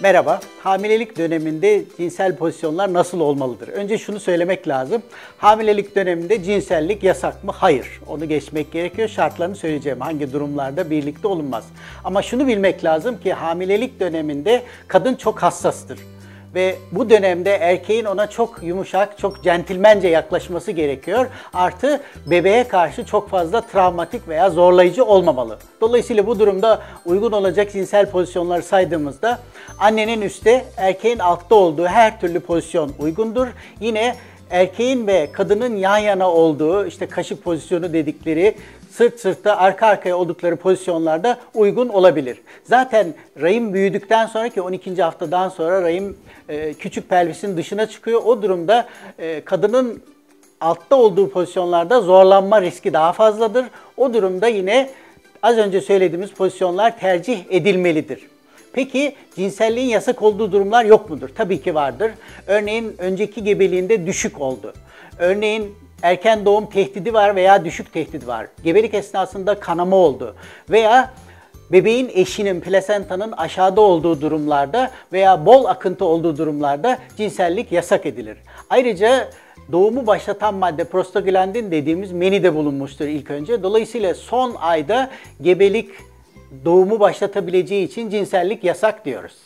Merhaba. Hamilelik döneminde cinsel pozisyonlar nasıl olmalıdır? Önce şunu söylemek lazım. Hamilelik döneminde cinsellik yasak mı? Hayır. Onu geçmek gerekiyor. Şartlarını söyleyeceğim. Hangi durumlarda birlikte olunmaz. Ama şunu bilmek lazım ki hamilelik döneminde kadın çok hassastır ve bu dönemde erkeğin ona çok yumuşak, çok centilmence yaklaşması gerekiyor. Artı bebeğe karşı çok fazla travmatik veya zorlayıcı olmamalı. Dolayısıyla bu durumda uygun olacak cinsel pozisyonları saydığımızda annenin üstte, erkeğin altta olduğu her türlü pozisyon uygundur. Yine erkeğin ve kadının yan yana olduğu işte kaşık pozisyonu dedikleri sırt sırta arka arkaya oldukları pozisyonlarda uygun olabilir. Zaten rahim büyüdükten sonraki 12. haftadan sonra rahim e, küçük pelvisin dışına çıkıyor. O durumda e, kadının altta olduğu pozisyonlarda zorlanma riski daha fazladır. O durumda yine az önce söylediğimiz pozisyonlar tercih edilmelidir. Peki cinselliğin yasak olduğu durumlar yok mudur? Tabii ki vardır. Örneğin önceki gebeliğinde düşük oldu. Örneğin erken doğum tehdidi var veya düşük tehdit var. Gebelik esnasında kanama oldu. Veya bebeğin eşinin, plasentanın aşağıda olduğu durumlarda veya bol akıntı olduğu durumlarda cinsellik yasak edilir. Ayrıca doğumu başlatan madde prostaglandin dediğimiz menide bulunmuştur ilk önce. Dolayısıyla son ayda gebelik doğumu başlatabileceği için cinsellik yasak diyoruz.